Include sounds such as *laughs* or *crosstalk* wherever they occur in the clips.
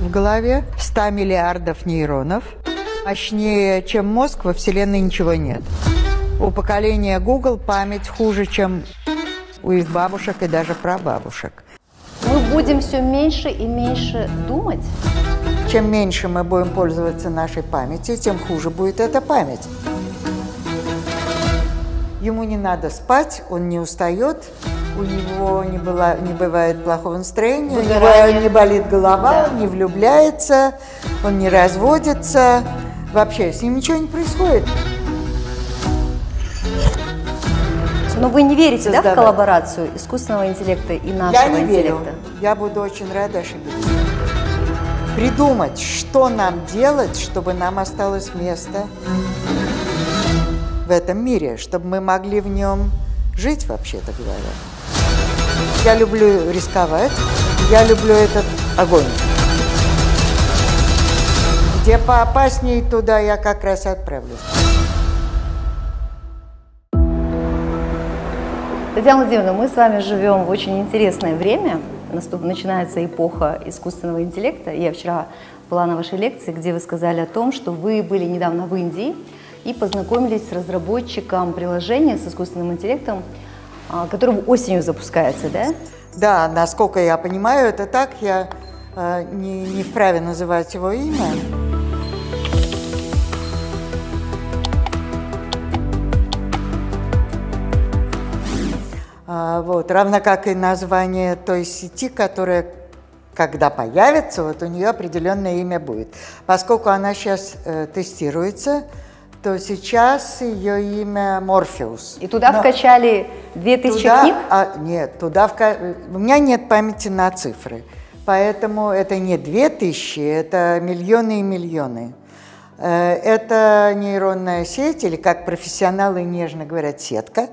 в голове, 100 миллиардов нейронов. Мощнее, чем мозг, во Вселенной ничего нет. У поколения Google память хуже, чем у их бабушек и даже прабабушек. Мы будем все меньше и меньше думать. Чем меньше мы будем пользоваться нашей памятью, тем хуже будет эта память. Ему не надо спать, он не устает, у него не, было, не бывает плохого настроения, у него не болит голова, Да. он не влюбляется, он не разводится. Вообще с ним ничего не происходит. Но вы не верите, да, в коллаборацию искусственного интеллекта и нашего Я не верю. интеллекта? Я буду очень рада ошибиться. Придумать, что нам делать, чтобы нам осталось место в этом мире, чтобы мы могли в нем жить, вообще-то говоря. Я люблю рисковать, я люблю этот огонь. Где поопаснее, туда я как раз отправлюсь. Татьяна Владимировна, мы с вами живем в очень интересное время. Наступ... Начинается эпоха искусственного интеллекта. Я вчера была на вашей лекции, где вы сказали о том, что вы были недавно в Индии и познакомились с разработчиком приложения с искусственным интеллектом, а, которое осенью запускается, да? Да, насколько я понимаю, это так. Я э, не, не вправе называть его имя. А, вот, равно как и название той сети, которая, когда появится, вот у нее определенное имя будет. Поскольку она сейчас э, тестируется, то сейчас ее имя Морфеус. И туда Но- вкачали 2000 Туда- книг. а, нет, туда вка- у меня нет памяти на цифры, поэтому это не две тысячи, это миллионы и миллионы. Э, Это нейронная сеть, или как профессионалы нежно говорят, сетка.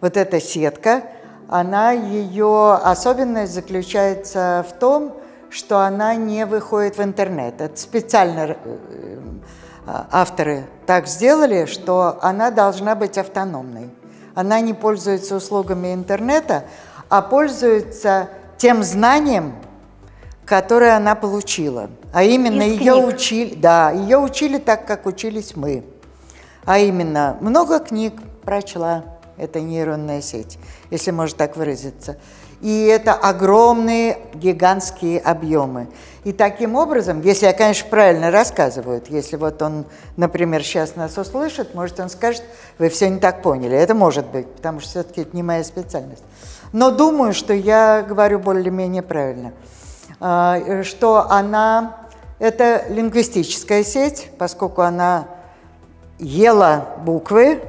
Вот эта сетка, она, ее особенность заключается в том, что она не выходит в интернет. Это специально э, а, авторы так сделали, что она должна быть автономной. Она не пользуется услугами интернета, а пользуется тем знанием, которое она получила. А именно Из ее книг. учили, да, ее учили так, как учились мы. А именно много книг прочла эта нейронная сеть, если можно так выразиться. И это огромные, гигантские объемы. И таким образом, если я, конечно, правильно рассказываю, если вот он, например, сейчас нас услышит, может, он скажет, вы все не так поняли. Это может быть, потому что все-таки это не моя специальность. Но думаю, что я говорю более-менее правильно. А, э, Что она, это лингвистическая сеть, поскольку она ела буквы,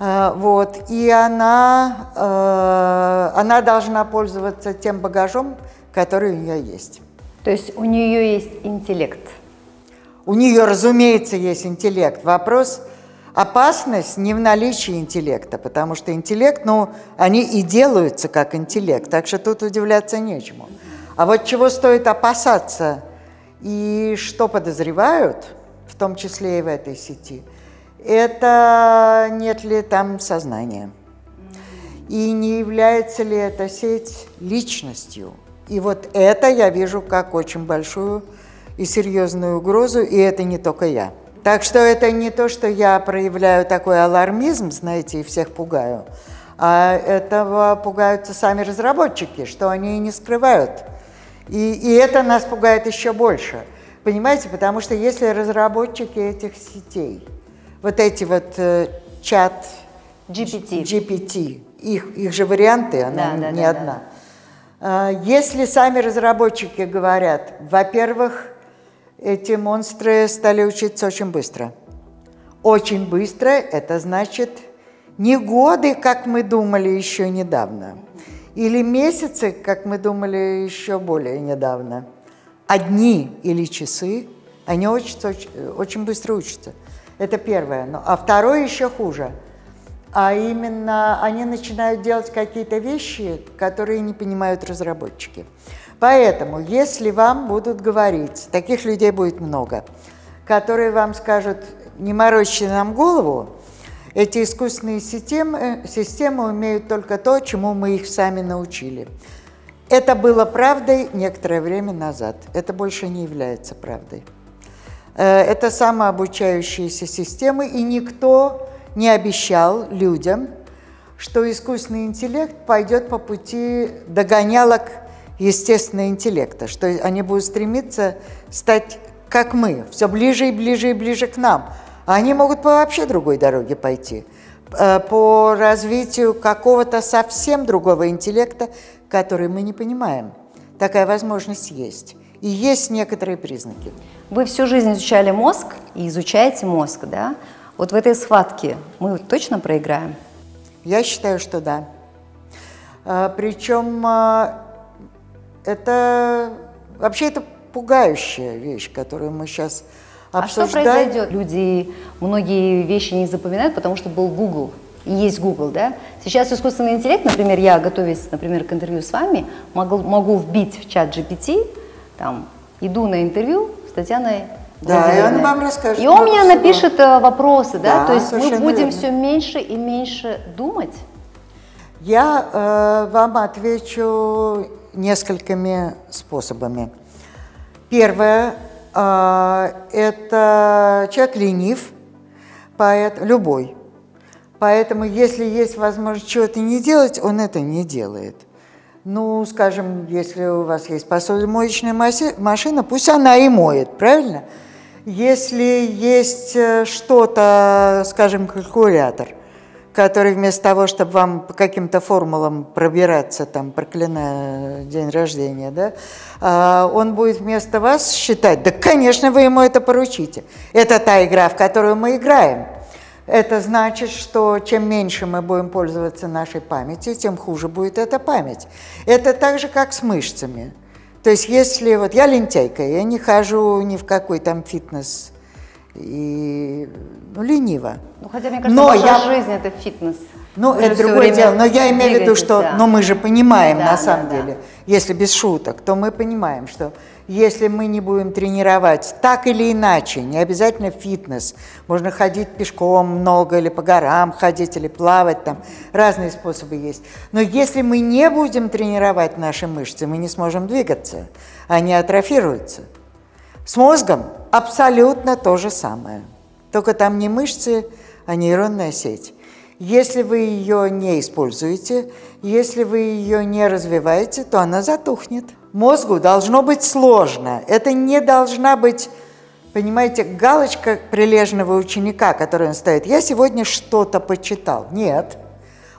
э, вот, и она, э, она должна пользоваться тем багажом, который у нее есть. То есть у нее есть интеллект. У нее, разумеется, есть интеллект. Вопрос опасность не в наличии интеллекта, потому что интеллект, ну, они и делаются как интеллект, так что тут удивляться нечему. А вот чего стоит опасаться и что подозревают, в том числе и в этой сети, это нет ли там сознания. И не является ли эта сеть личностью. И вот это я вижу как очень большую и серьезную угрозу, и это не только я. Так что это не то, что я проявляю такой алармизм, знаете, и всех пугаю, а этого пугаются сами разработчики, что они и не скрывают. И, и это нас пугает еще больше. Понимаете, потому что если разработчики этих сетей, вот эти вот э, чат GPT. GPT, их, их же варианты, она Да, да, не да, одна. А, Если сами разработчики говорят, во-первых, эти монстры стали учиться очень быстро. Очень быстро – это значит не годы, как мы думали еще недавно, или месяцы, как мы думали еще более недавно, а дни или часы, они учатся, очень, очень быстро учатся. Это первое. Ну, а второе еще хуже. А именно они начинают делать какие-то вещи, которые не понимают разработчики. Поэтому, если вам будут говорить, таких людей будет много, которые вам скажут, не морочьте нам голову, эти искусственные системы, системы умеют только то, чему мы их сами научили. Это было правдой некоторое время назад. Это больше не является правдой. Э, это самообучающиеся системы, и никто не обещал людям, что искусственный интеллект пойдет по пути догонялок естественного интеллекта, что они будут стремиться стать как мы, все ближе и ближе и ближе к нам. А они могут по вообще другой дороге пойти, э, по развитию какого-то совсем другого интеллекта, который мы не понимаем. Такая возможность есть. И есть некоторые признаки. Вы всю жизнь изучали мозг и изучаете мозг, да? Вот в этой схватке мы точно проиграем? Я считаю, что да. А, Причем а, это вообще это пугающая вещь, которую мы сейчас обсуждаем. А что произойдет? Люди многие вещи не запоминают, потому что был Google, и есть Google, да? Сейчас искусственный интеллект, например, я, готовясь, например, к интервью с вами, могу, могу вбить в чат GPT, там, иду на интервью с Татьяной да, и он вам расскажет. И он мне всего. напишет э, вопросы, да? Да, То есть мы будем верно. все меньше и меньше думать. Я э, вам отвечу несколькими способами. Первое э, это человек ленив, поэт, любой. Поэтому, если есть возможность чего-то не делать, он это не делает. Ну, скажем, если у вас есть посудомоечная машина, пусть она и моет, правильно? Если есть э, что-то, скажем, калькулятор, который вместо того, чтобы вам по каким-то формулам пробираться, там, проклиная день рождения, да, а, он будет вместо вас считать, да, конечно, вы ему это поручите. Это та игра, в которую мы играем. Это значит, что чем меньше мы будем пользоваться нашей памятью, тем хуже будет эта память. Это так же, как с мышцами. То есть если вот я лентяйка, я не хожу ни в какой там фитнес, и ну, лениво. Ну, хотя, мне кажется, Но ваша я- жизнь – это фитнес. Ну, Вы это другое дело. Но я имею в виду, что, да. но мы же понимаем Да, на самом да. деле, если без шуток, то мы понимаем, что если мы не будем тренировать так или иначе, не обязательно фитнес, можно ходить пешком много или по горам ходить или плавать, там разные способы есть. Но если мы не будем тренировать наши мышцы, мы не сможем двигаться, они атрофируются. С мозгом абсолютно то же самое. Только там не мышцы, а нейронная сеть. Если вы ее не используете, если вы ее не развиваете, то она затухнет. Мозгу должно быть сложно. Это не должна быть, понимаете, галочка прилежного ученика, который он ставит. Я сегодня что-то почитал. Нет.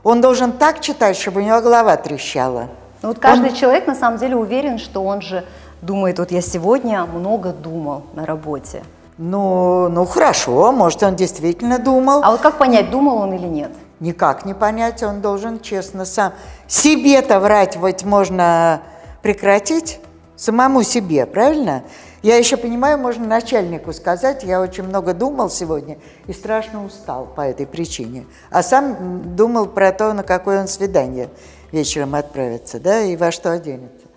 Он должен так читать, чтобы у него голова трещала. Ну, вот каждый человек на самом деле уверен, что он же думает, вот я сегодня много думал на работе. Ну, ну хорошо, может, он действительно думал. А вот как понять, думал он или нет? Никак не понять, он должен честно сам. Себе-то врать вот можно прекратить, самому себе, правильно? Я еще понимаю, можно начальнику сказать, я очень много думал сегодня и страшно устал по этой причине. А сам думал про то, на какое он свидание вечером отправится, да, и во что оденется.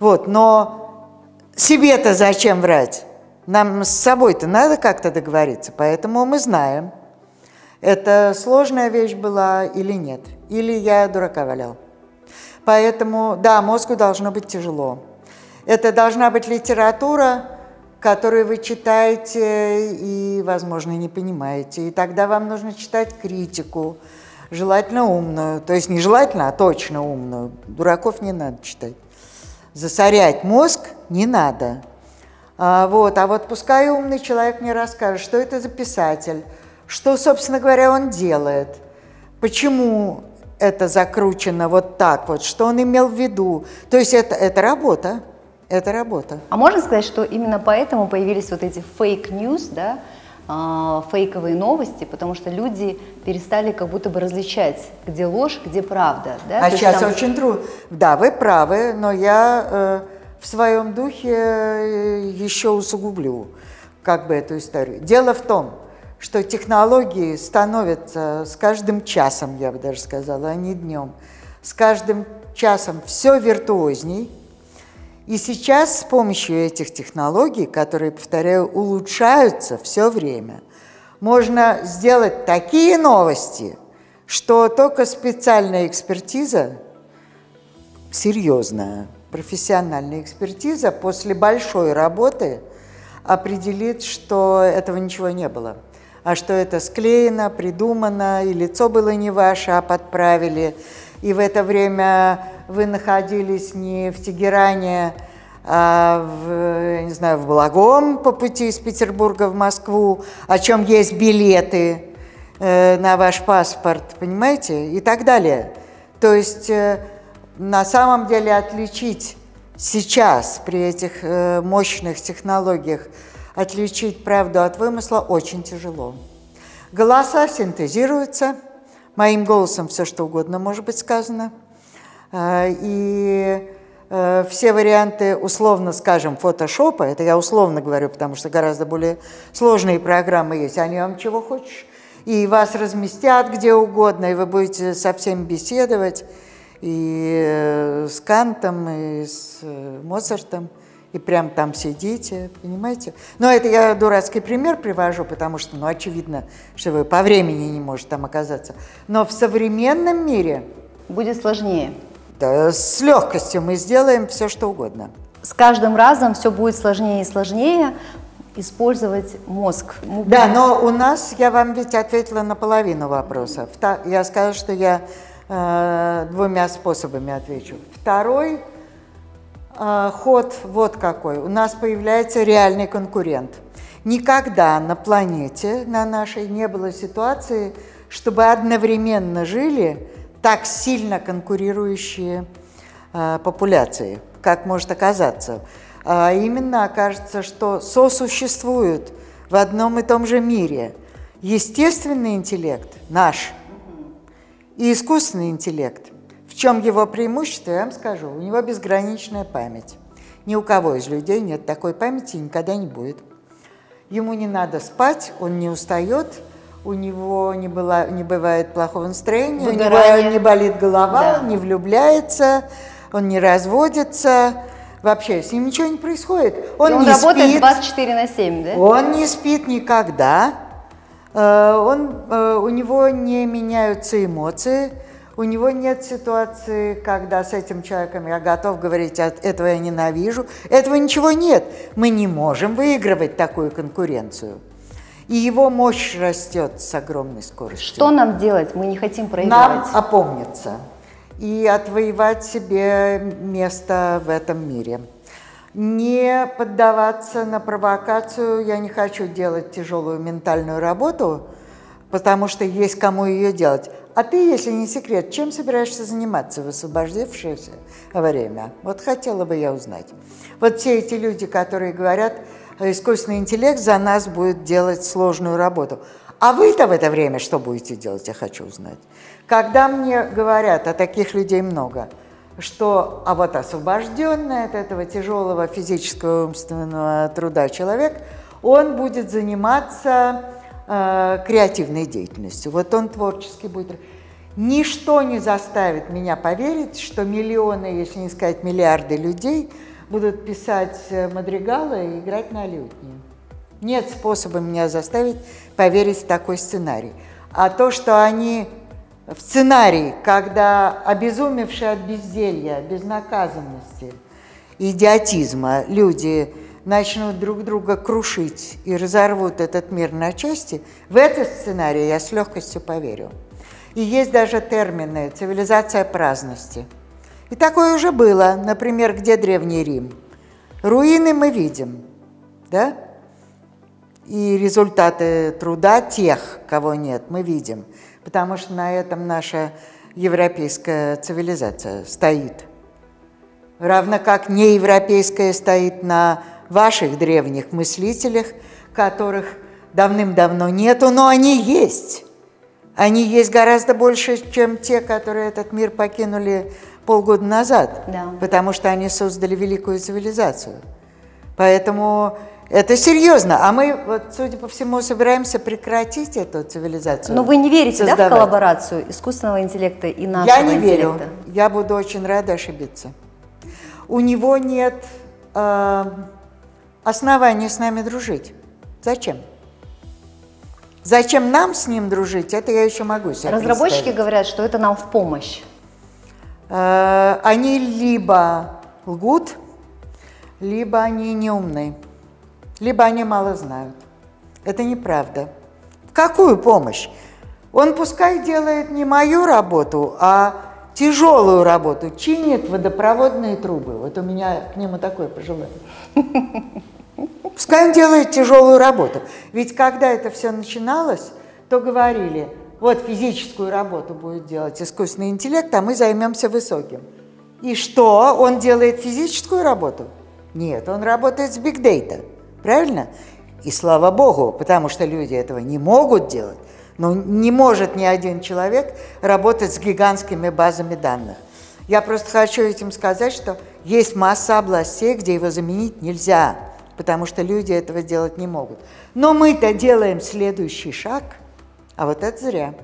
Вот, но себе-то зачем врать? Нам с собой-то надо как-то договориться, поэтому мы знаем, это сложная вещь была или нет, или я дурака валял. Поэтому, да, мозгу должно быть тяжело. Это должна быть литература, которую вы читаете и, возможно, не понимаете. И тогда вам нужно читать критику, желательно умную. То есть не желательно, а точно умную. Дураков не надо читать. Засорять мозг не надо. А, вот, а вот пускай умный человек мне расскажет, что это за писатель, что, собственно говоря, он делает, почему это закручено вот так вот, что он имел в виду. То есть это, это работа, это работа. А можно сказать, что именно поэтому появились вот эти fake news, да, а, фейковые новости, потому что люди перестали как будто бы различать, где ложь, где правда. Да? А То сейчас там- очень трудно. Да, вы правы, но я э, в своем духе э, еще усугублю как бы эту историю. Дело в том, что технологии становятся с каждым часом, я бы даже сказала, а не днем, с каждым часом все виртуозней. И сейчас с помощью этих технологий, которые, повторяю, улучшаются все время, можно сделать такие новости, что только специальная экспертиза серьезная профессиональная экспертиза после большой работы определит, что этого ничего не было, а что это склеено, придумано, и лицо было не ваше, а подправили. И в это время вы находились не в Тегеране, а в, не знаю, в Благом по пути из Петербурга в Москву, о чем есть билеты э, на ваш паспорт, понимаете, и так далее. То есть э, на самом деле отличить сейчас при этих э, мощных технологиях, отличить правду от вымысла очень тяжело. Голоса синтезируются, моим голосом все что угодно может быть сказано, э, и Э, все варианты, условно скажем, фотошопа, это я условно говорю, потому что гораздо более сложные программы есть, они вам чего хочешь, и вас разместят где угодно, и вы будете со всеми беседовать, и э, с Кантом, и с э, Моцартом, и прям там сидите, понимаете? Но это я дурацкий пример привожу, потому что, ну, очевидно, что вы по времени не можете там оказаться. Но в современном мире... Будет сложнее. Да, с легкостью мы сделаем все, что угодно. С каждым разом все будет сложнее и сложнее использовать мозг. Мы да, но у нас, я вам ведь ответила на половину вопроса. Я скажу, что я э, двумя способами отвечу. Второй ход вот какой. У нас появляется реальный конкурент. Никогда на планете, на нашей, не было ситуации, чтобы одновременно жили так сильно конкурирующие э, популяции, как может оказаться. А именно окажется, что сосуществуют в одном и том же мире естественный интеллект, наш, и искусственный интеллект. В чем его преимущество, я вам скажу. У него безграничная память. Ни у кого из людей нет такой памяти и никогда не будет. Ему не надо спать, он не устает, у него не, было, не бывает плохого настроения, Выгорание. у него не болит голова, да. не влюбляется, он не разводится. Вообще с ним ничего не происходит. Он, он не работает спит, 24 на 7, да? Он не спит никогда. Э, он, э, у него не меняются эмоции. У него нет ситуации, когда с этим человеком я готов говорить, этого я ненавижу. Этого ничего нет. Мы не можем выигрывать такую конкуренцию. И его мощь растет с огромной скоростью. Что нам делать? Мы не хотим проиграть. Нам опомниться и отвоевать себе место в этом мире. Не поддаваться на провокацию. Я не хочу делать тяжелую ментальную работу, потому что есть кому ее делать. А ты, если не секрет, чем собираешься заниматься в освободившееся время? Вот хотела бы я узнать. Вот все эти люди, которые говорят, искусственный интеллект за нас будет делать сложную работу. А вы-то в это время что будете делать, я хочу узнать. Когда мне говорят, а таких людей много, что а вот освобожденный от этого тяжелого физического и умственного труда человек, он будет заниматься э, креативной деятельностью. Вот он творческий будет. Ничто не заставит меня поверить, что миллионы, если не сказать миллиарды людей – будут писать э, мадригалы и играть на лютне. Нет способа меня заставить поверить в такой сценарий. А то, что они в сценарии, когда обезумевшие от безделья, безнаказанности, идиотизма люди начнут друг друга крушить и разорвут этот мир на части, в этот сценарий я с легкостью поверю. И есть даже термины «цивилизация праздности». И такое уже было, например, где Древний Рим. Руины мы видим, да? И результаты труда тех, кого нет, мы видим, потому что на этом наша европейская цивилизация стоит. Равно как неевропейская стоит на ваших древних мыслителях, которых давным-давно нету, но они есть. Они есть гораздо больше, чем те, которые этот мир покинули полгода назад, да. потому что они создали великую цивилизацию. Поэтому это серьезно. А мы, вот, судя по всему, собираемся прекратить эту цивилизацию. Но вы не верите да, в коллаборацию искусственного интеллекта и нашего Я не интеллекта? верю. Я буду очень рада ошибиться. У него нет э, основания с нами дружить. Зачем? Зачем нам с ним дружить, это я еще могу себе Разработчики говорят, что это нам в помощь. Э, они либо лгут, либо они неумны, либо они мало знают. Это неправда. Какую помощь? Он пускай делает не мою работу, а тяжелую работу, чинит водопроводные трубы. Вот у меня к нему такое пожелание. *laughs* Пускай он делает тяжелую работу. Ведь когда это все начиналось, то говорили, вот физическую работу будет делать искусственный интеллект, а мы займемся высоким. И что? Он делает физическую работу? Нет, он работает с бигдейта. Правильно? И слава богу, потому что люди этого не могут делать. Но не может ни один человек работать с гигантскими базами данных. Я просто хочу этим сказать, что есть масса областей, где его заменить нельзя, потому что люди этого делать не могут. Но мы-то делаем следующий шаг, а вот это зря.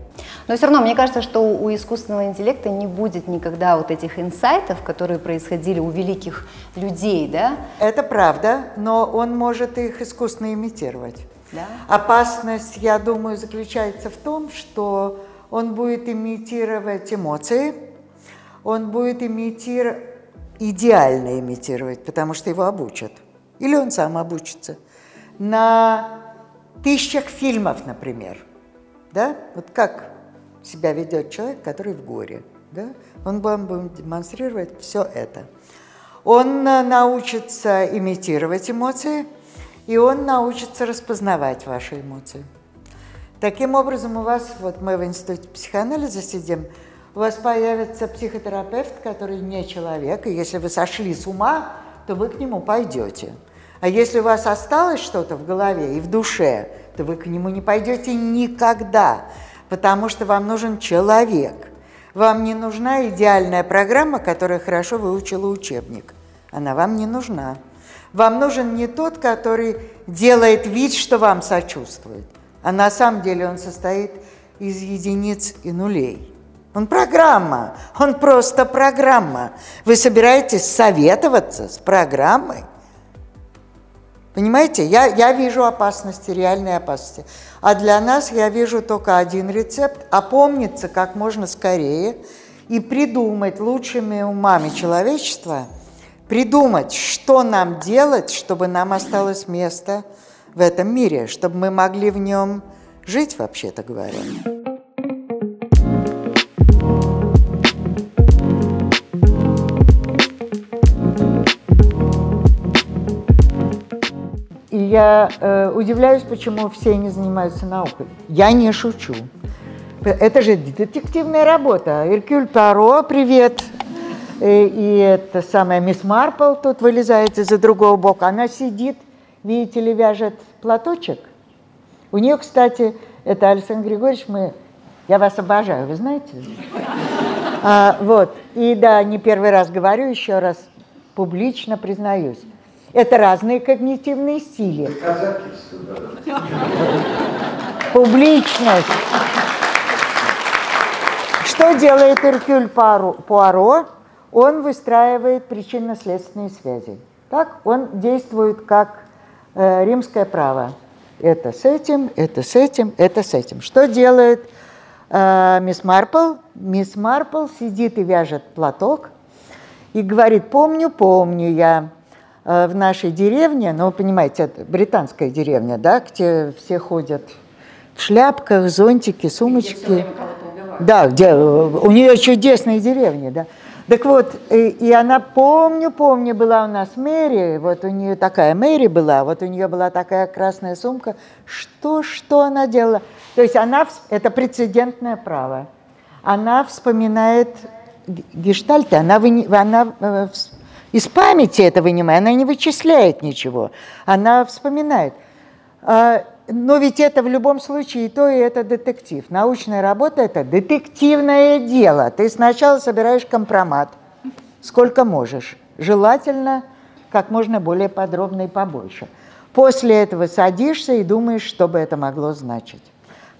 Но все равно, мне кажется, что у искусственного интеллекта не будет никогда вот этих инсайтов, которые происходили у великих людей, да? Это правда, но он может их искусственно имитировать. Да? Опасность, я думаю, заключается в том, что он будет имитировать эмоции, он будет имитировать, идеально имитировать, потому что его обучат. Или он сам обучится. На тысячах фильмов, например. Да? Вот как себя ведет человек, который в горе. Да? Он вам будет демонстрировать все это. Он э, научится имитировать эмоции, и он научится распознавать ваши эмоции. Таким образом, у вас, вот мы в Институте психоанализа сидим, у вас появится психотерапевт, который не человек, и если вы сошли с ума, то вы к нему пойдете. А если у вас осталось что-то в голове и в душе, то вы к нему не пойдете никогда потому что вам нужен человек. Вам не нужна идеальная программа, которая хорошо выучила учебник. Она вам не нужна. Вам нужен не тот, который делает вид, что вам сочувствует, а на самом деле он состоит из единиц и нулей. Он программа, он просто программа. Вы собираетесь советоваться с программой? Понимаете, я, я вижу опасности, реальные опасности. А для нас я вижу только один рецепт – опомниться как можно скорее и придумать лучшими умами человечества, придумать, что нам делать, чтобы нам осталось место в этом мире, чтобы мы могли в нем жить, вообще-то говоря. Я э, удивляюсь, почему все не занимаются наукой. Я не шучу. Это же детективная работа. Эркюль Таро, привет. И, э, и это самая мисс Марпл тут вылезает из-за другого бока. Она сидит, видите ли, вяжет платочек. У нее, кстати, это Александр Григорьевич, мы, я вас обожаю, вы знаете? А, вот. И да, не первый раз говорю, еще раз публично признаюсь. Это разные когнитивные стили. Публичность. Что делает Эркюль Пуаро? Он выстраивает причинно-следственные связи. Так, он действует как э, римское право. Это с этим, это с этим, это с этим. Что делает э, мисс Марпл? Мисс Марпл сидит и вяжет платок и говорит, помню, помню я, в нашей деревне, ну, вы понимаете, это британская деревня, да, где все ходят в шляпках, зонтики, сумочки. Да, где э, у нее чудесные деревни, да. Так вот, и, и она, помню, помню, была у нас Мэри, вот у нее такая Мэри была, вот у нее была такая красная сумка. Что, что она делала? То есть она, это прецедентное право. Она вспоминает гештальты, она, она э, из памяти это вынимает, она не вычисляет ничего, она вспоминает. А, но ведь это в любом случае и то, и это детектив. Научная работа – это детективное дело. Ты сначала собираешь компромат, сколько можешь. Желательно как можно более подробно и побольше. После этого садишься и думаешь, что бы это могло значить.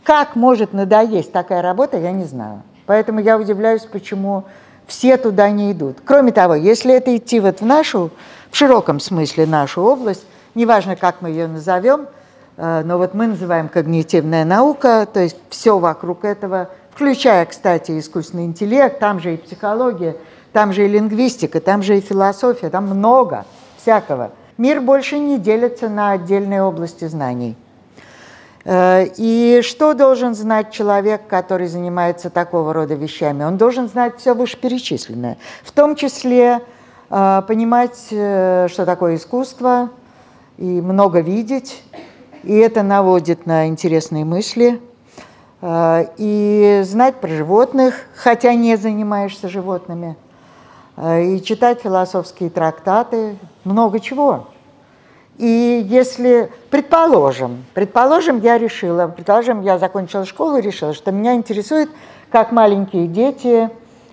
Как может надоесть такая работа, я не знаю. Поэтому я удивляюсь, почему все туда не идут. Кроме того, если это идти вот в нашу, в широком смысле нашу область, неважно, как мы ее назовем, э, но вот мы называем когнитивная наука, то есть все вокруг этого, включая, кстати, искусственный интеллект, там же и психология, там же и лингвистика, там же и философия, там много всякого. Мир больше не делится на отдельные области знаний. Э, и что должен знать человек, который занимается такого рода вещами? Он должен знать все вышеперечисленное, в том числе э, понимать, э, что такое искусство, и много видеть, и это наводит на интересные мысли, и знать про животных, хотя не занимаешься животными, и читать философские трактаты, много чего. И если, предположим, предположим, я решила, предположим, я закончила школу и решила, что меня интересует, как маленькие дети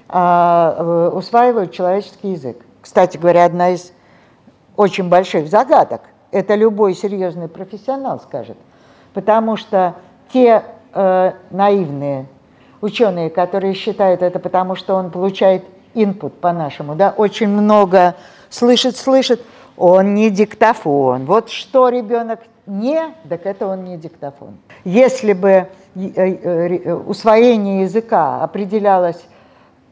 а, э, усваивают человеческий язык. Кстати говоря, одна из очень больших загадок, это любой серьезный профессионал скажет, потому что те э, наивные ученые, которые считают это потому, что он получает input по-нашему, да, очень много слышит, слышит, он не диктофон. Вот что ребенок не, так это он не диктофон. Если бы э, э, э, усвоение языка определялось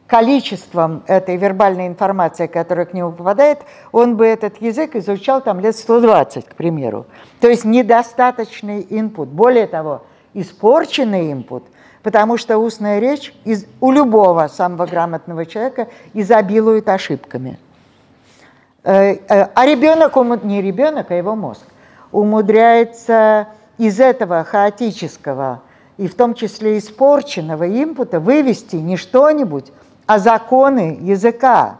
количеством этой вербальной информации, которая к нему попадает, он бы этот язык изучал там лет 120, к примеру. То есть недостаточный input. Более того, испорченный input, потому что устная речь из, у любого самого грамотного человека изобилует ошибками. Э, э, а ребенок, не ребенок, а его мозг, умудряется из этого хаотического и в том числе испорченного импута вывести не что-нибудь, а законы языка,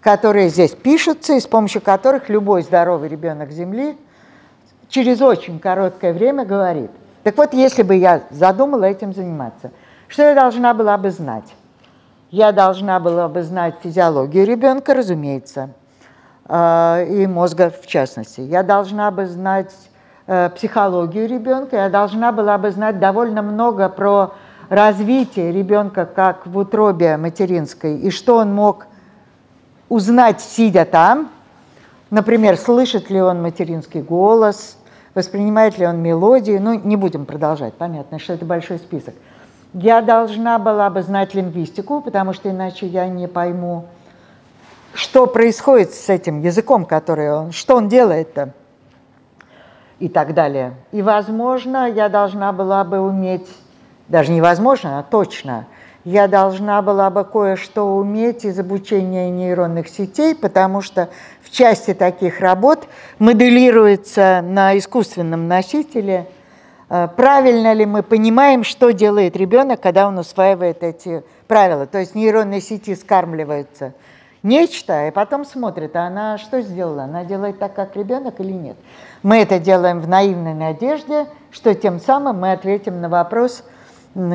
которые здесь пишутся и с помощью которых любой здоровый ребенок Земли через очень короткое время говорит. Так вот, если бы я задумала этим заниматься, что я должна была бы знать? Я должна была бы знать физиологию ребенка, разумеется, и мозга в частности. Я должна бы знать э, психологию ребенка, я должна была бы знать довольно много про развитие ребенка как в утробе материнской, и что он мог узнать, сидя там, например, слышит ли он материнский голос, воспринимает ли он мелодии, ну, не будем продолжать, понятно, что это большой список. Я должна была бы знать лингвистику, потому что иначе я не пойму, что происходит с этим языком, который он, что он делает-то, и так далее. И, возможно, я должна была бы уметь, даже невозможно, а точно, я должна была бы кое-что уметь из обучения нейронных сетей, потому что в части таких работ моделируется на искусственном носителе, э, правильно ли мы понимаем, что делает ребенок, когда он усваивает эти правила. То есть нейронные сети скармливаются – нечто, и потом смотрит, а она что сделала? Она делает так, как ребенок или нет? Мы это делаем в наивной надежде, что тем самым мы ответим на вопрос,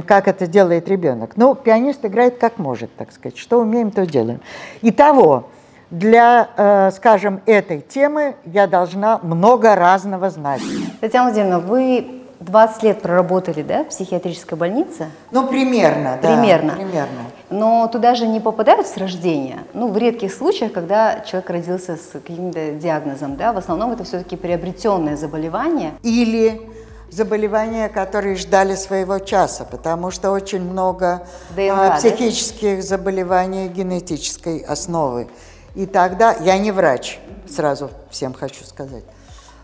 как это делает ребенок. Ну, пианист играет как может, так сказать. Что умеем, то делаем. Итого, для, э, скажем, этой темы я должна много разного знать. Татьяна Владимировна, вы 20 лет проработали, да, в психиатрической больнице? Ну, примерно, да. Примерно. примерно. Но туда же не попадают с рождения. Ну, в редких случаях, когда человек родился с каким-то диагнозом, да, в основном это все-таки приобретенное заболевание. Или заболевания, которые ждали своего часа, потому что очень много ДНК, а, психических да? заболеваний генетической основы. И тогда я не врач, сразу всем хочу сказать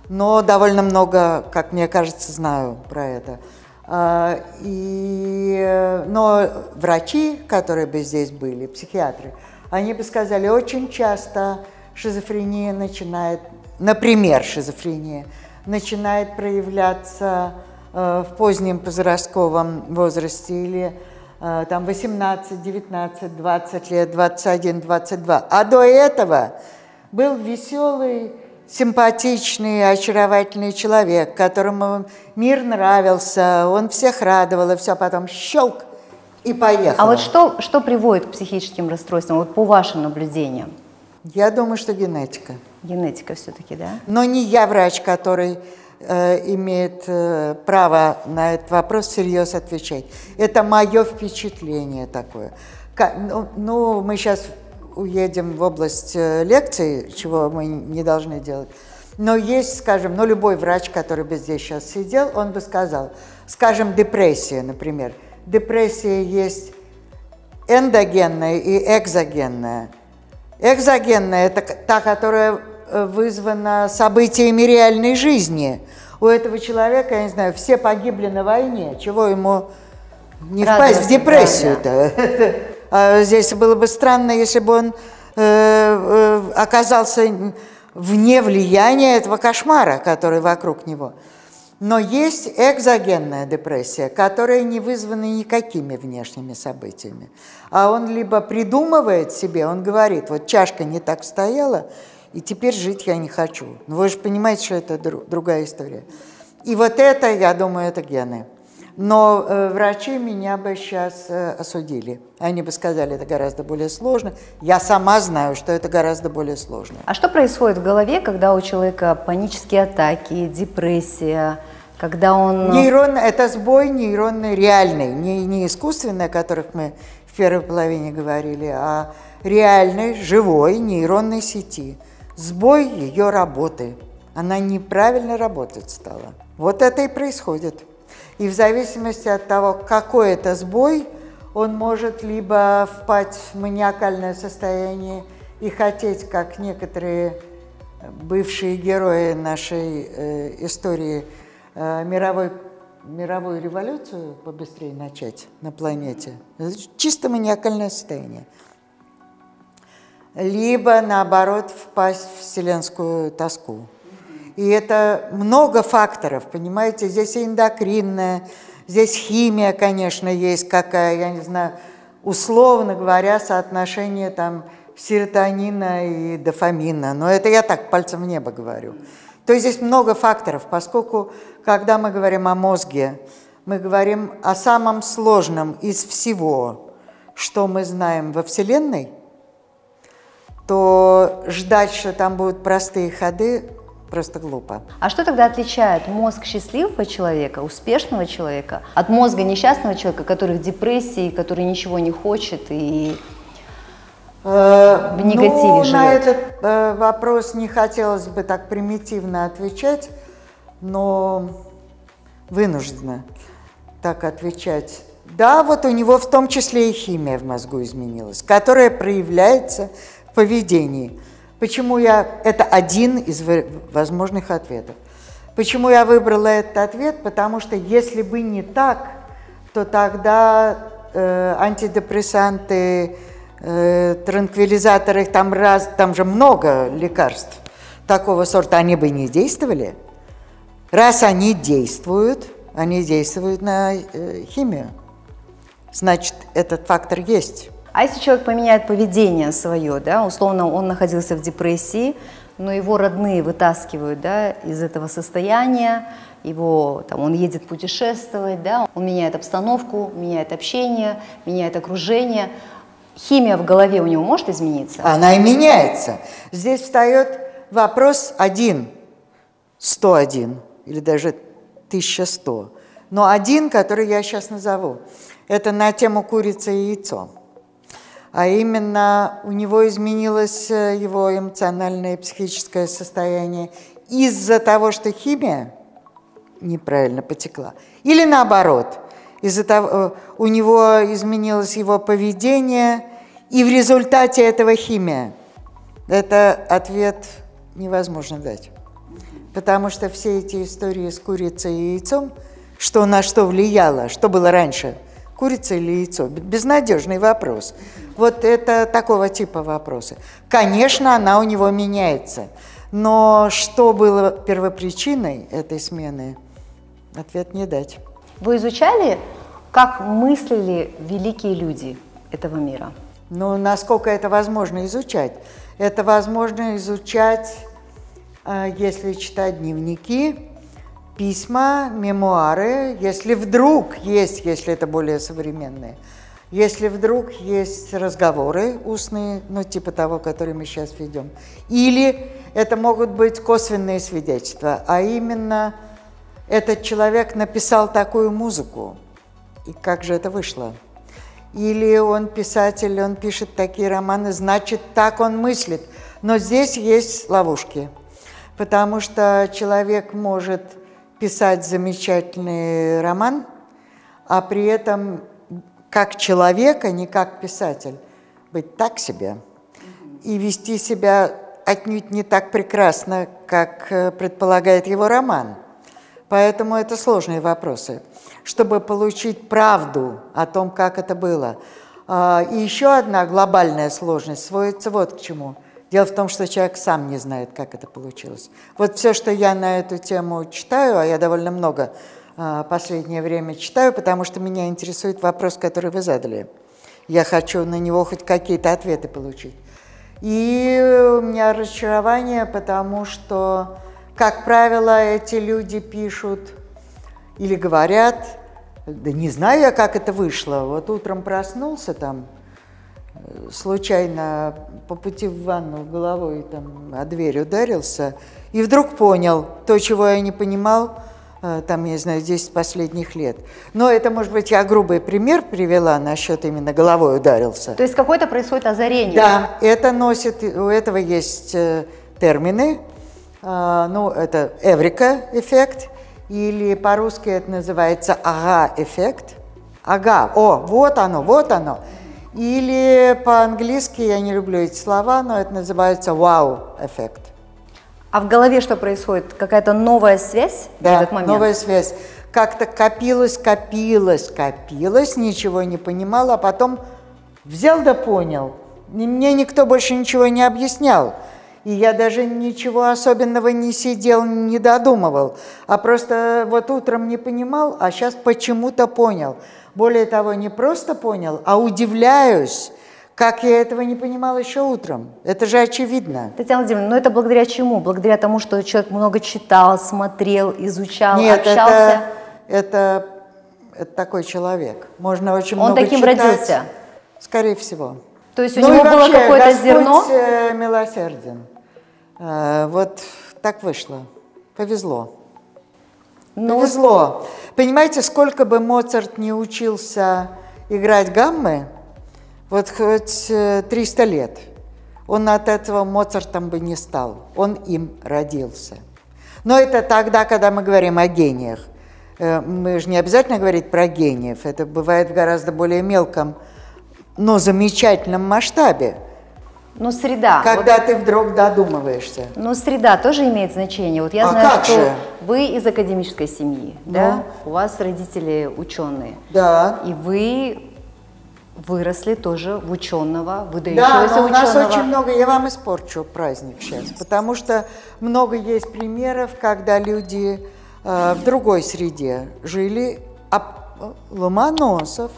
но довольно много, как мне кажется, знаю про это. А, и, но врачи, которые бы здесь были, психиатры, они бы сказали, очень часто шизофрения начинает, например, шизофрения, начинает проявляться э, в позднем подростковом возрасте или э, там 18, 19, 20 лет, 21, 22. А до этого был веселый симпатичный, очаровательный человек, которому мир нравился, он всех радовал, и все потом щелк и поехал. А вот что, что приводит к психическим расстройствам, вот по вашим наблюдениям? Я думаю, что генетика. Генетика все-таки, да? Но не я врач, который э, имеет э, право на этот вопрос всерьез отвечать. Это мое впечатление такое. К, ну, ну, мы сейчас уедем в область э, лекций, чего мы не должны делать. Но есть, скажем, ну, любой врач, который бы здесь сейчас сидел, он бы сказал, скажем, депрессия, например. Депрессия есть эндогенная и экзогенная. Экзогенная – это та, которая э, вызвана событиями реальной жизни. У этого человека, я не знаю, все погибли на войне. Чего ему не впасть в депрессию-то? *laughs* А здесь было бы странно, если бы он э, э, оказался вне влияния этого кошмара, который вокруг него. Но есть экзогенная депрессия, которая не вызвана никакими внешними событиями. А он либо придумывает себе, он говорит, вот чашка не так стояла, и теперь жить я не хочу. Но ну, вы же понимаете, что это другая история. И вот это, я думаю, это гены. Но э, врачи меня бы сейчас э, осудили. Они бы сказали, это гораздо более сложно. Я сама знаю, что это гораздо более сложно. А что происходит в голове, когда у человека панические атаки, депрессия, когда он... Нейрон, это сбой нейронный реальный, не, не искусственный, о которых мы в первой половине говорили, а реальной, живой нейронной сети. Сбой ее работы. Она неправильно работать стала. Вот это и происходит. И в зависимости от того, какой это сбой, он может либо впасть в маниакальное состояние и хотеть, как некоторые бывшие герои нашей э, истории, э, мировой, мировую революцию побыстрее начать на планете. Это чисто маниакальное состояние. Либо, наоборот, впасть в вселенскую тоску. И это много факторов, понимаете, здесь эндокринная, здесь химия, конечно, есть какая, я не знаю, условно говоря, соотношение там серотонина и дофамина. Но это я так пальцем в небо говорю. То есть здесь много факторов, поскольку, когда мы говорим о мозге, мы говорим о самом сложном из всего, что мы знаем во Вселенной, то ждать, что там будут простые ходы, просто глупо. А что тогда отличает мозг счастливого человека, успешного человека, от мозга несчастного человека, который в депрессии, который ничего не хочет и э, в негативе ну, живет? На этот э, вопрос не хотелось бы так примитивно отвечать, но вынуждена так отвечать. Да, вот у него в том числе и химия в мозгу изменилась, которая проявляется в поведении. Почему я... Это один из возможных ответов. Почему я выбрала этот ответ? Потому что если бы не так, то тогда э, антидепрессанты, э, транквилизаторы, там, раз, там же много лекарств такого сорта, они бы не действовали. Раз они действуют, они действуют на э, химию. Значит, этот фактор есть. А если человек поменяет поведение свое, да, условно он находился в депрессии, но его родные вытаскивают да, из этого состояния, его, там, он едет путешествовать, да, он меняет обстановку, меняет общение, меняет окружение. Химия в голове у него может измениться? Она и меняется. Здесь встает вопрос один, 101 или даже 1100. Но один, который я сейчас назову, это на тему курицы и яйцо а именно у него изменилось э, его эмоциональное и психическое состояние из-за того, что химия неправильно потекла, или наоборот, из-за того, э, у него изменилось его поведение, и в результате этого химия. Это ответ невозможно дать. Потому что все эти истории с курицей и яйцом, что на что влияло, что было раньше, курица или яйцо, безнадежный вопрос. Вот это такого типа вопросы. Конечно, она у него меняется. Но что было первопричиной этой смены, ответ не дать. Вы изучали, как мыслили великие люди этого мира? Ну, насколько это возможно изучать? Это возможно изучать, э, если читать дневники, письма, мемуары, если вдруг есть, если это более современные – если вдруг есть разговоры устные, ну типа того, который мы сейчас ведем, или это могут быть косвенные свидетельства, а именно этот человек написал такую музыку, и как же это вышло? Или он писатель, он пишет такие романы, значит, так он мыслит. Но здесь есть ловушки, потому что человек может писать замечательный роман, а при этом как человек, а не как писатель, быть так себе. и вести себя отнюдь не так прекрасно, как э, предполагает его роман. Поэтому это сложные вопросы. Чтобы получить правду о том, как это было. А, и еще одна глобальная сложность сводится вот к чему. Дело в том, что человек сам не знает, как это получилось. Вот все, что я на эту тему читаю, а я довольно много последнее время читаю, потому что меня интересует вопрос, который вы задали. Я хочу на него хоть какие-то ответы получить. И у меня разочарование, потому что, как правило, эти люди пишут или говорят, да не знаю я, как это вышло, вот утром проснулся там, э, случайно по пути в ванну головой там о дверь ударился, и вдруг понял то, чего я не понимал, э, там, я не знаю, 10 последних лет. Но это, может быть, я грубый пример привела насчет именно головой ударился. То есть какое-то происходит озарение? Да, это носит, у этого есть э, термины, ну, это эврика-эффект, или по-русски это называется ага-эффект. Ага, о, вот оно, вот оно. Или по-английски, я не люблю эти слова, но это называется вау-эффект. А в голове что происходит? Какая-то новая связь да, в этот момент? новая связь. Как-то копилось, копилось, копилось, ничего не понимал, а потом взял да понял. Мне никто больше ничего не объяснял. И я даже ничего особенного не сидел, не додумывал, а просто вот утром не понимал, а сейчас почему-то понял. Более того, не просто понял, а удивляюсь, как я этого не понимал еще утром. Это же очевидно. Татьяна Владимировна, ну это благодаря чему? Благодаря тому, что человек много читал, смотрел, изучал, Нет, общался? Это, это, это такой человек. Можно очень Он много таким читать. родился? Скорее всего. То есть у ну него и было вообще, какое-то зерно? э, милосерден. А, вот так вышло. Повезло. Ну, Повезло. Понимаете, сколько бы Моцарт не учился играть гаммы, вот хоть 300 э, лет, он от этого Моцартом бы не стал. Он им родился. Но это тогда, когда мы говорим о гениях. Э, мы же не обязательно говорить про гениев. Это бывает в гораздо более мелком, но замечательном масштабе. Но среда. Когда вот, ты вдруг додумываешься. Но среда тоже имеет значение. Вот я а знаю, что же? вы из академической семьи, Ну. да? У вас родители ученые. Да. И вы выросли тоже в ученого, Да, выдающегося но у нас ученого. очень много, я вам испорчу праздник сейчас, потому что много есть примеров, когда люди э, в другой среде жили, а Ломоносов,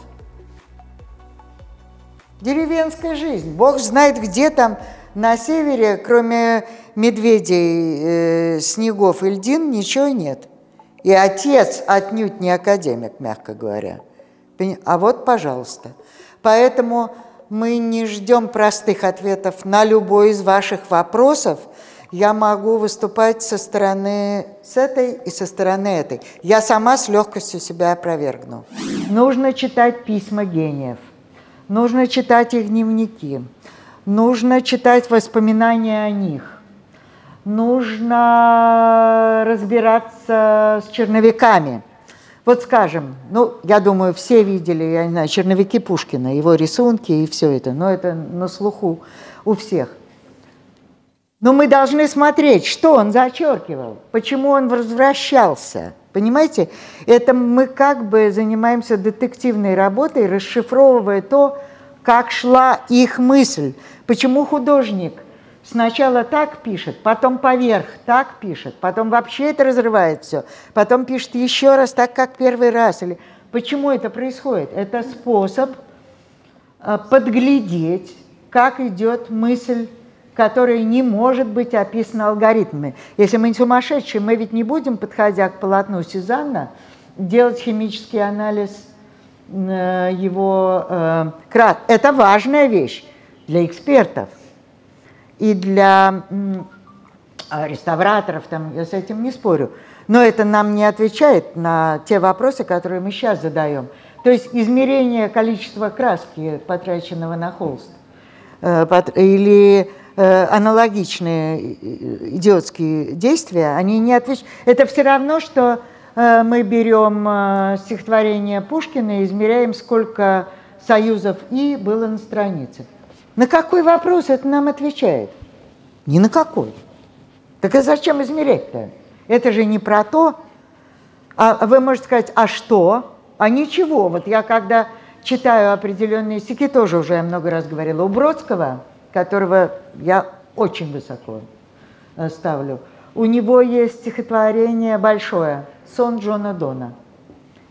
деревенская жизнь, Бог знает, где там на севере, кроме медведей, э, снегов и льдин, ничего нет. И отец отнюдь не академик, мягко говоря. А вот, пожалуйста. Поэтому мы не ждем простых ответов на любой из ваших вопросов. Я могу выступать со стороны с этой и со стороны этой. Я сама с легкостью себя опровергну. Нужно читать письма гениев. Нужно читать их дневники. Нужно читать воспоминания о них. Нужно разбираться с черновиками. Вот скажем, ну, я думаю, все видели, я не знаю, черновики Пушкина, его рисунки и все это, но это на слуху у всех. Но мы должны смотреть, что он зачеркивал, почему он возвращался. Понимаете, это мы как бы занимаемся детективной работой, расшифровывая то, как шла их мысль, почему художник сначала так пишет, потом поверх так пишет, потом вообще это разрывает все, потом пишет еще раз так, как первый раз. Или почему это происходит? Это способ э, подглядеть, как идет мысль, которая не может быть описана алгоритмами. Если мы не сумасшедшие, мы ведь не будем, подходя к полотну Сезанна, делать химический анализ э, его э, крат. Это важная вещь для экспертов и для а, реставраторов, там, я с этим не спорю. Но это нам не отвечает на те вопросы, которые мы сейчас задаем. То есть измерение количества краски, потраченного на холст, э, или э, аналогичные э, идиотские действия, они не отвечают. Это все равно, что мы берем стихотворение Пушкина и измеряем, сколько союзов «и» было на странице. На какой вопрос это нам отвечает? Ни на какой. Так а зачем измерять-то? Это же не про то. А вы можете сказать, а что? А ничего. Вот я когда читаю определенные стихи, тоже уже я много раз говорила, у Бродского, которого я очень высоко э, ставлю, у него есть стихотворение большое «Сон Джона Дона».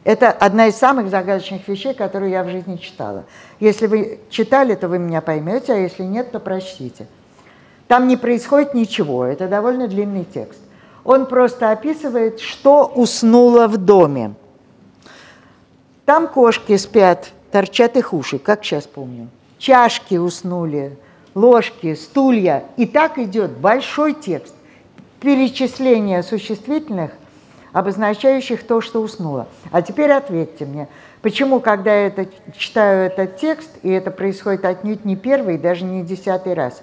Это одна из самых загадочных вещей, которые я в жизни читала. Если вы читали, то вы меня поймете, а если нет, то прочтите. Там не происходит ничего, это довольно длинный текст. Он просто описывает, что уснуло в доме. Там кошки спят, торчат их уши, как сейчас помню. Чашки уснули, ложки, стулья. И так идет большой текст. Перечисление существительных – обозначающих то, что уснуло. А теперь ответьте мне, почему, когда я это, читаю этот текст, и это происходит отнюдь не первый, даже не десятый раз,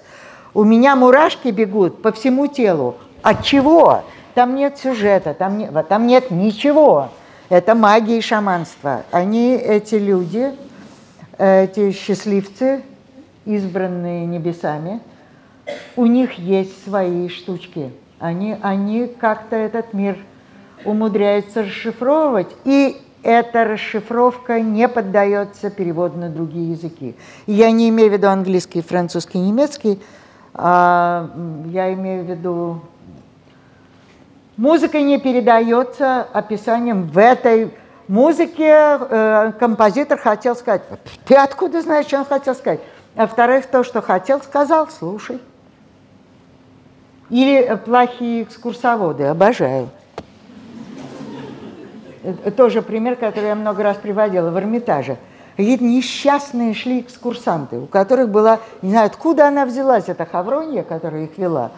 у меня мурашки бегут по всему телу. От чего? Там нет сюжета, там нет, там нет ничего. Это магия и шаманство. Они, эти люди, эти счастливцы, избранные небесами, у них есть свои штучки. Они, они как-то этот мир умудряются расшифровывать, и эта расшифровка не поддается переводу на другие языки. Я не имею в виду английский, французский, немецкий, а я имею в виду музыка не передается описанием в этой музыке. Э, композитор хотел сказать, ты откуда знаешь, что он хотел сказать? А во-вторых, то, что хотел, сказал, слушай. Или плохие экскурсоводы, обожаю. Э, тоже пример, который я много раз приводила в Эрмитаже. Какие-то несчастные шли экскурсанты, у которых была, не знаю, откуда она взялась, эта Хавронья, которая их вела.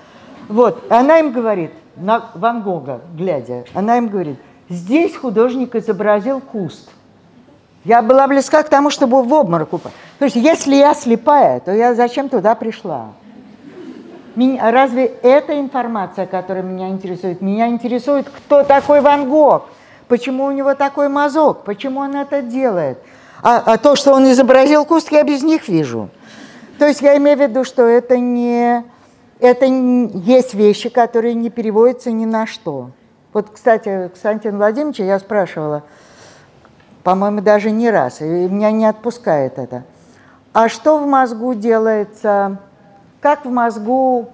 Вот, она им говорит, на Ван Гога глядя, она им говорит, здесь художник изобразил куст. Я была близка к тому, чтобы в обморок упасть. То есть, если я слепая, то я зачем туда пришла? Разве эта информация, которая меня интересует? Меня интересует, кто такой Ван Гог почему у него такой мазок, почему он это делает. А, а то, что он изобразил куст, я без них вижу. То есть я имею в виду, что это не... Это есть вещи, которые не переводятся ни на что. Вот, кстати, Константин Владимировича я спрашивала, по-моему, даже не раз, и меня не отпускает это. А что в мозгу делается, как в мозгу,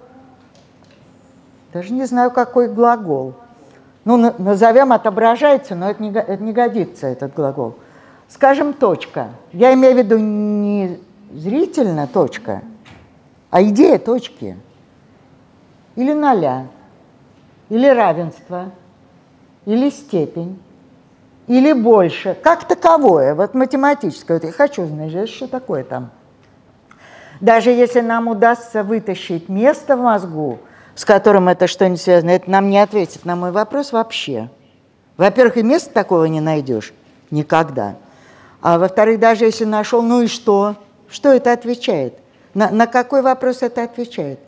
даже не знаю, какой глагол – ну, назовем отображается, но это не, это не годится, этот глагол. Скажем, точка. Я имею в виду не зрительно точка, а идея точки. Или ноля, или равенство, или степень, или больше, как таковое, вот математическое. Вот я хочу знать, что такое там. Даже если нам удастся вытащить место в мозгу, с которым это что не связано, это нам не ответит на мой вопрос вообще. Во-первых, и места такого не найдешь никогда. А во-вторых, даже если нашел, ну и что? Что это отвечает? На, на какой вопрос это отвечает?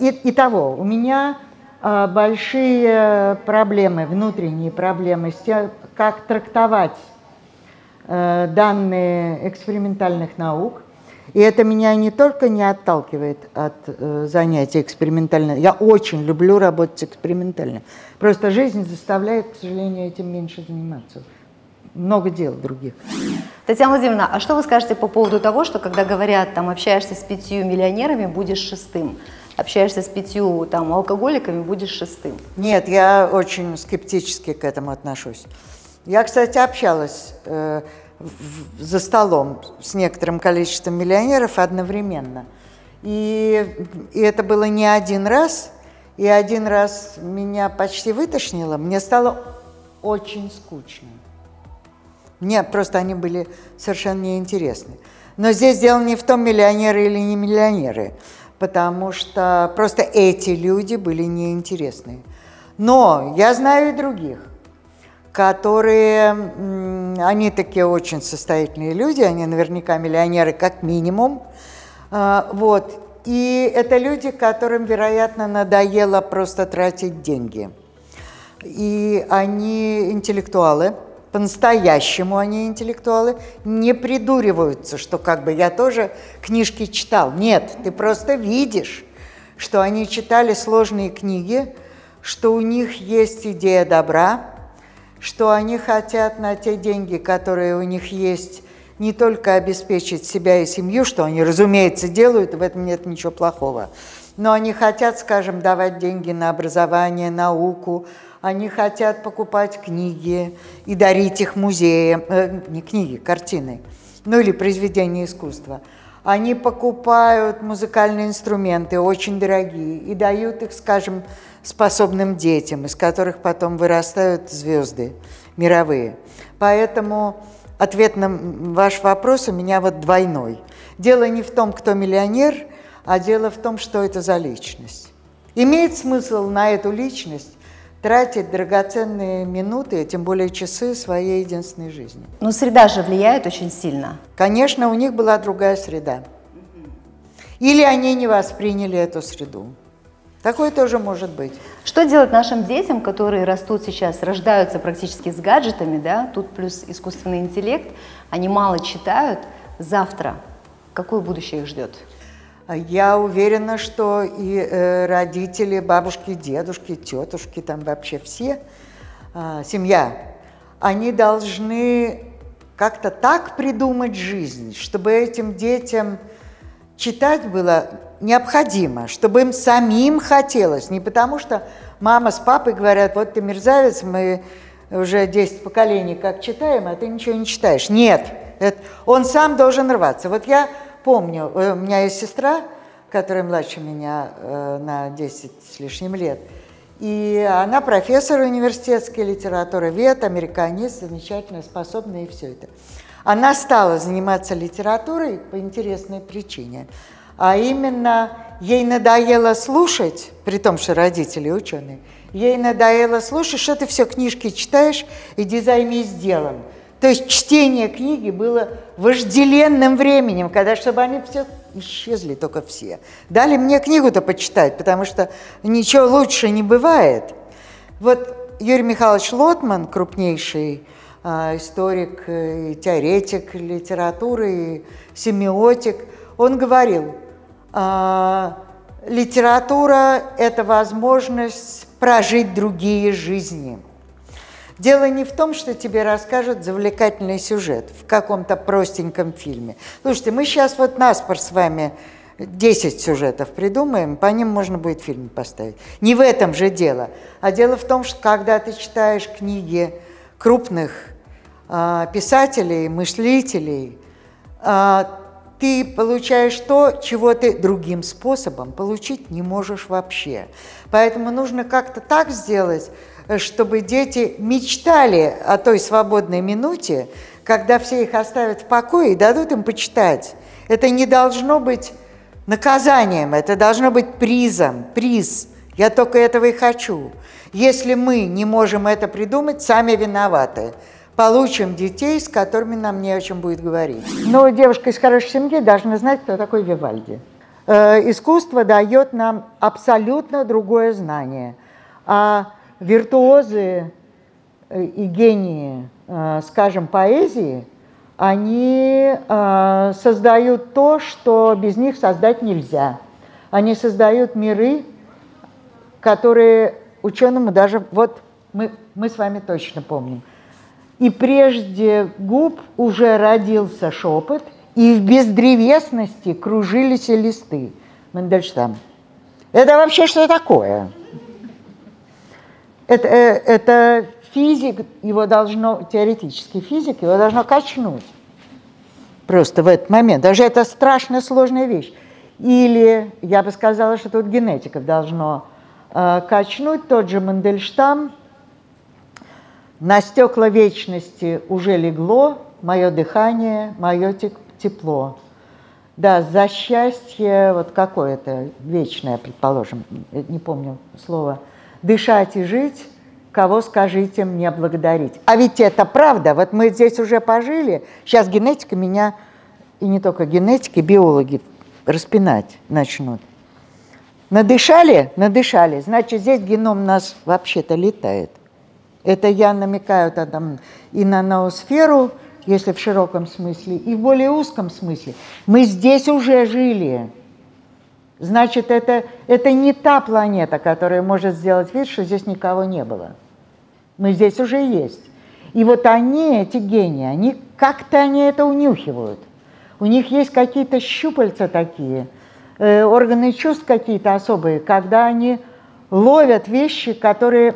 И, итого, у меня а, большие проблемы, внутренние проблемы с тем, как трактовать а, данные экспериментальных наук, и это меня не только не отталкивает от э, занятий экспериментально, я очень люблю работать экспериментально. Просто жизнь заставляет, к сожалению, этим меньше заниматься. Много дел других. Татьяна Владимировна, а что вы скажете по поводу того, что когда говорят, там, общаешься с пятью миллионерами, будешь шестым? общаешься с пятью там, алкоголиками, будешь шестым. Нет, я очень скептически к этому отношусь. Я, кстати, общалась э, за столом с некоторым количеством миллионеров одновременно. И, и это было не один раз, и один раз меня почти вытошнило, мне стало очень скучно. Мне просто они были совершенно неинтересны. Но здесь дело не в том, миллионеры или не миллионеры, потому что просто эти люди были неинтересны. Но я знаю и других которые, они такие очень состоятельные люди, они наверняка миллионеры как минимум, а, вот. И это люди, которым, вероятно, надоело просто тратить деньги. И они интеллектуалы, по-настоящему они интеллектуалы, не придуриваются, что как бы я тоже книжки читал. Нет, ты просто видишь, что они читали сложные книги, что у них есть идея добра, что они хотят на те деньги, которые у них есть, не только обеспечить себя и семью, что они, разумеется, делают, в этом нет ничего плохого, но они хотят, скажем, давать деньги на образование, науку, они хотят покупать книги и дарить их музеям, э, не книги, картины, ну или произведения искусства. Они покупают музыкальные инструменты, очень дорогие, и дают их, скажем, способным детям, из которых потом вырастают звезды мировые. Поэтому ответ на ваш вопрос у меня вот двойной. Дело не в том, кто миллионер, а дело в том, что это за личность. Имеет смысл на эту личность тратить драгоценные минуты, тем более часы своей единственной жизни. Но среда же влияет очень сильно. Конечно, у них была другая среда. Или они не восприняли эту среду. Такое тоже может быть. Что делать нашим детям, которые растут сейчас, рождаются практически с гаджетами, да, тут плюс искусственный интеллект, они мало читают, завтра какое будущее их ждет? Я уверена, что и э, родители, бабушки, дедушки, тетушки, там вообще все, э, семья, они должны как-то так придумать жизнь, чтобы этим детям читать было необходимо, чтобы им самим хотелось, не потому что мама с папой говорят, вот ты мерзавец, мы уже 10 поколений как читаем, а ты ничего не читаешь. Нет, это, он сам должен рваться. Вот я помню, э, у меня есть сестра, которая младше меня э, на 10 с лишним лет, и она профессор университетской литературы, вет, американист, замечательно способная и все это. Она стала заниматься литературой по интересной причине, а именно ей надоело слушать, при том, что родители ученые, ей надоело слушать, что ты все книжки читаешь, иди займись делом. То есть чтение книги было вожделенным временем, когда, чтобы они все исчезли, только все. Дали мне книгу-то почитать, потому что ничего лучше не бывает. Вот Юрий Михайлович Лотман, крупнейший э, историк и теоретик литературы, и семиотик, он говорил, э, литература – это возможность прожить другие жизни – Дело не в том, что тебе расскажут завлекательный сюжет в каком-то простеньком фильме. Слушайте, мы сейчас вот наспор с вами 10 сюжетов придумаем, по ним можно будет фильм поставить. Не в этом же дело. А дело в том, что когда ты читаешь книги крупных э, писателей, мыслителей, э, ты получаешь то, чего ты другим способом получить не можешь вообще. Поэтому нужно как-то так сделать, чтобы дети мечтали о той свободной минуте, когда все их оставят в покое и дадут им почитать. Это не должно быть наказанием, это должно быть призом, приз. Я только этого и хочу. Если мы не можем это придумать, сами виноваты. Получим детей, с которыми нам не о чем будет говорить. Но девушка из хорошей семьи должна знать, кто такой Вивальди. Э, искусство дает нам абсолютно другое знание. А виртуозы э, и гении, э, скажем, поэзии, они э, создают то, что без них создать нельзя. Они создают миры, которые ученому даже, вот мы, мы с вами точно помним. И прежде губ уже родился шепот, и в бездревесности кружились листы. Мандельштам. Это вообще что такое? Это, э, это физик, его должно, теоретический физик, его должно качнуть просто в этот момент. Даже это страшно сложная вещь. Или, я бы сказала, что тут генетиков должно э, качнуть. Тот же Мандельштам, на стекла вечности уже легло мое дыхание, мое тепло. Да, за счастье, вот какое-то вечное, предположим, не помню слово – дышать и жить, кого скажите мне благодарить. А ведь это правда, вот мы здесь уже пожили, сейчас генетика меня, и не только генетики, биологи распинать начнут. Надышали? Надышали. Значит, здесь геном нас вообще-то летает. Это я намекаю там и на ноосферу, если в широком смысле, и в более узком смысле. Мы здесь уже жили. Значит, это, это не та планета, которая может сделать вид, что здесь никого не было. Мы здесь уже есть. И вот они, эти гении, они как-то они это унюхивают. У них есть какие-то щупальца такие, э, органы чувств какие-то особые, когда они ловят вещи, которые,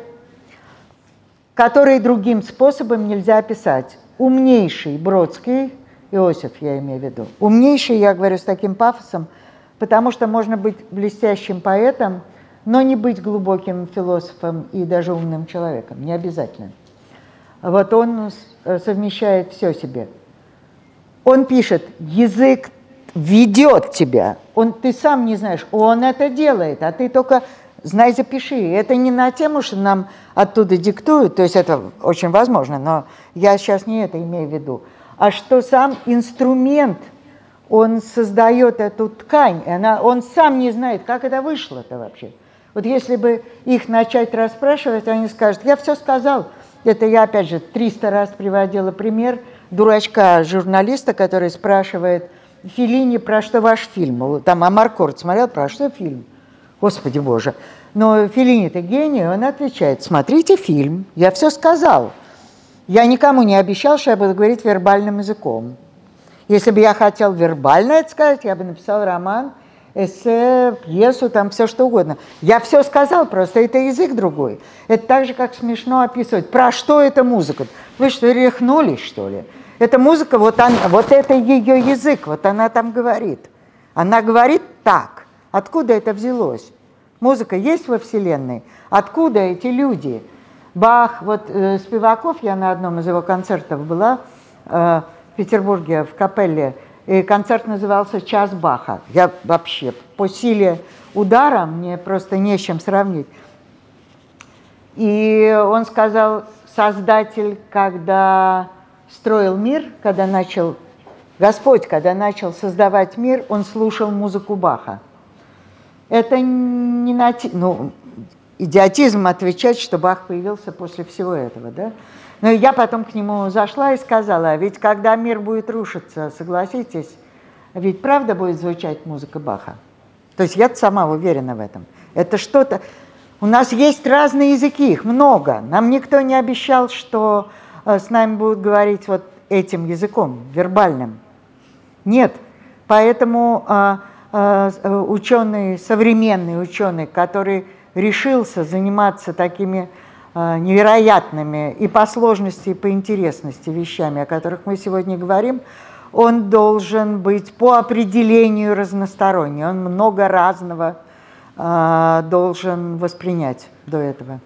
которые другим способом нельзя описать. Умнейший Бродский, Иосиф я имею в виду, умнейший, я говорю с таким пафосом, потому что можно быть блестящим поэтом, но не быть глубоким философом и даже умным человеком, не обязательно. Вот он э, совмещает все себе. Он пишет, язык ведет тебя. Он, ты сам не знаешь, он это делает, а ты только знай, запиши. Это не на тему, что нам оттуда диктуют, то есть это очень возможно, но я сейчас не это имею в виду, а что сам инструмент, он создает эту ткань, и она, он сам не знает, как это вышло-то вообще. Вот если бы их начать расспрашивать, они скажут, я все сказал. Это я, опять же, 300 раз приводила пример дурачка-журналиста, который спрашивает Филини, про что ваш фильм? Там Амаркорд смотрел, про что фильм? Господи Боже. Но Филини-то гений, он отвечает, смотрите фильм, я все сказал. Я никому не обещал, что я буду говорить вербальным языком. Если бы я хотел вербально это сказать, я бы написал роман, эссе, пьесу, там все что угодно. Я все сказал, просто это язык другой. Это так же, как смешно описывать. Про что эта музыка? Вы что, рехнулись, что ли? Эта музыка, вот, она, вот это ее язык, вот она там говорит. Она говорит так. Откуда это взялось? Музыка есть во Вселенной? Откуда эти люди? Бах, вот э, Спиваков, я на одном из его концертов была э, Петербурге, в капелле, и концерт назывался «Час Баха». Я вообще по силе удара мне просто не с чем сравнить. И он сказал, создатель, когда строил мир, когда начал, Господь, когда начал создавать мир, он слушал музыку Баха. Это не на... Ну, идиотизм отвечать, что Бах появился после всего этого, да? Но я потом к нему зашла и сказала, ведь когда мир будет рушиться, согласитесь, ведь правда будет звучать музыка Баха. То есть я сама уверена в этом. Это что-то... У нас есть разные языки, их много. Нам никто не обещал, что э, с нами будут говорить вот этим языком, вербальным. Нет. Поэтому э, э, ученый, современный ученый, который решился заниматься такими невероятными и по сложности, и по интересности вещами, о которых мы сегодня говорим, он должен быть по определению разносторонний, он много разного э, должен воспринять до этого.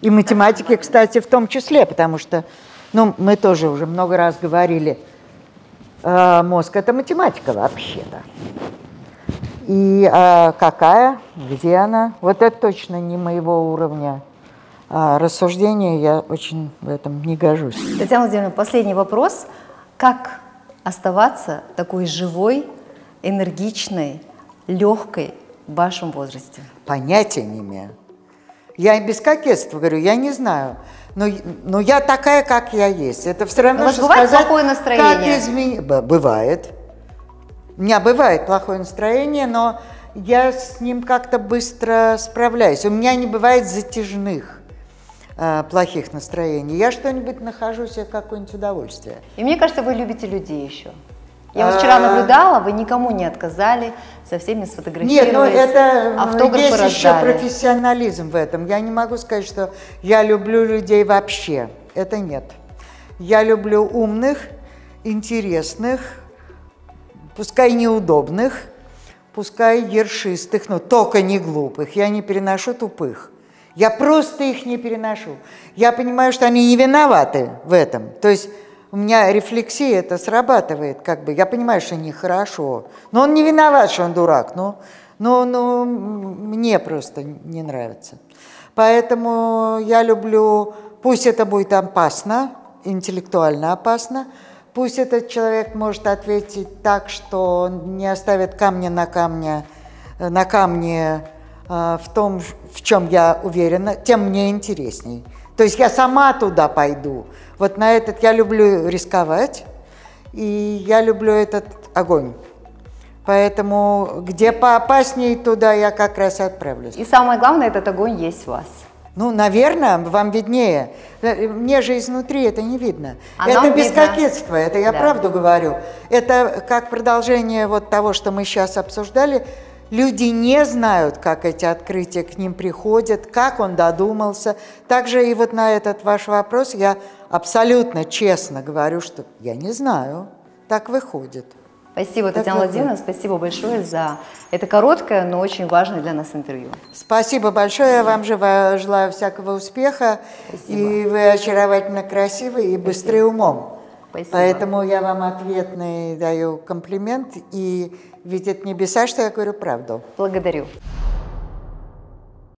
И математики, кстати, в том числе, потому что, ну, мы тоже уже много раз говорили, э, мозг – это математика вообще-то. И э, какая, где она, вот это точно не моего уровня а рассуждения я очень в этом не гожусь. Татьяна Владимировна, последний вопрос. Как оставаться такой живой, энергичной, легкой в вашем возрасте? Понятия не имею. Я без кокетства говорю, я не знаю. Но, но я такая, как я есть. Это все равно, У вас бывает сказать, плохое настроение? Как измени... Бывает. У меня бывает плохое настроение, но я с ним как-то быстро справляюсь. У меня не бывает затяжных э, плохих настроений, я что-нибудь нахожу себе какое-нибудь удовольствие. И мне кажется, вы любите людей еще. Я вот вчера а. наблюдала, вы никому не отказали, со всеми сфотографировались, Нет, ну это автографы есть раздали. еще профессионализм в этом. Я не могу сказать, что я люблю людей вообще. Это нет. Я люблю умных, интересных, пускай неудобных, пускай ершистых, но только не глупых. Я не переношу тупых. Я просто их не переношу. Я понимаю, что они не виноваты в этом. То есть у меня рефлексия это срабатывает, как бы. Я понимаю, что нехорошо. Но он не виноват, что он дурак. Но, но, но мне просто не нравится. Поэтому я люблю, пусть это будет опасно, интеллектуально опасно, пусть этот человек может ответить так, что он не оставит камня на камне, на камне в том, в чем я уверена, тем мне интересней. То есть я сама туда пойду. Вот на этот я люблю рисковать, и я люблю этот огонь. Поэтому где поопаснее, туда я как раз и отправлюсь. И самое главное, этот огонь есть у вас. Ну, наверное, вам виднее. Э, мне же изнутри это не видно. А это без видно. кокетства, это я Да. правду говорю. Это как продолжение вот того, что мы сейчас обсуждали. Люди не знают, как эти открытия к ним приходят, как он додумался. Также и вот на этот ваш вопрос я абсолютно честно говорю, что я не знаю. Так выходит. Спасибо, Так Татьяна. Владимировна, спасибо большое за это короткое, но очень важное для нас интервью. Спасибо большое, я вам желаю, желаю всякого успеха. И вы очаровательно красивы и быстрые умом. Спасибо. Поэтому я вам ответный даю комплимент. И видят небеса, что я говорю правду. Благодарю.